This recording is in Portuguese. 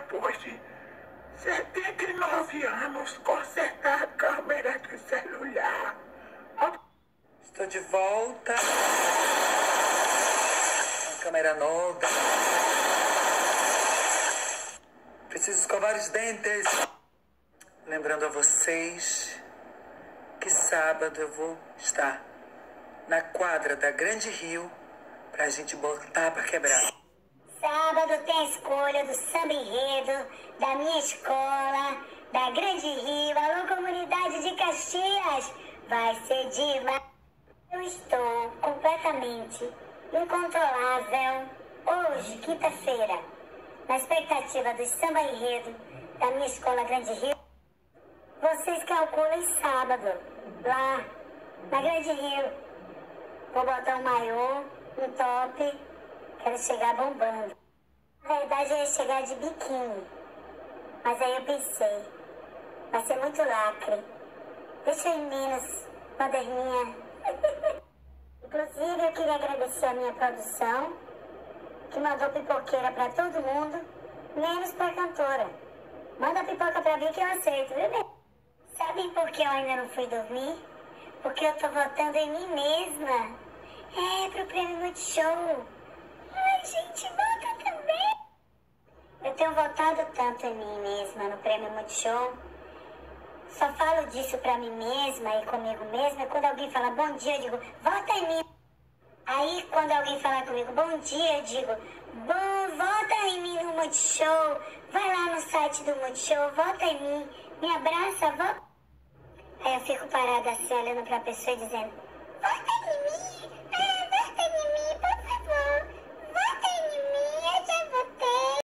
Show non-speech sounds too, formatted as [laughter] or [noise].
depois de 79 anos, consertar a câmera do celular. Estou de volta. A câmera nova. Preciso escovar os dentes. Lembrando a vocês que sábado eu vou estar na quadra da Grande Rio pra gente botar pra quebrar. Sábado tem a escolha do samba enredo, da minha escola, da Grande Rio, alô comunidade de Caxias, vai ser demais. Eu estou completamente incontrolável hoje, quinta-feira, na expectativa do samba enredo da minha escola Grande Rio. Vocês calculem sábado, lá na Grande Rio. Vou botar um maiô, um top, quero chegar bombando. Ia chegar de biquíni, mas aí eu pensei, vai ser muito lacre. Deixa eu ir menos moderninha. [laughs] Inclusive, eu queria agradecer a minha produção, que mandou pipoqueira pra todo mundo, menos pra cantora. Manda pipoca pra mim que eu aceito, viu, bem? Sabem por que eu ainda não fui dormir? Porque eu tô votando em mim mesma. É, pro prêmio Multishow. Ai, gente. Eu tenho votado tanto em mim mesma no prêmio Multishow. Só falo disso pra mim mesma e comigo mesma. Quando alguém fala bom dia, eu digo, vota em mim. Aí, quando alguém fala comigo bom dia, eu digo, bom, vota em mim no Multishow. Vai lá no site do Multishow, vota em mim. Me abraça, vota. Aí eu fico parada assim, olhando pra pessoa e dizendo, vota em mim.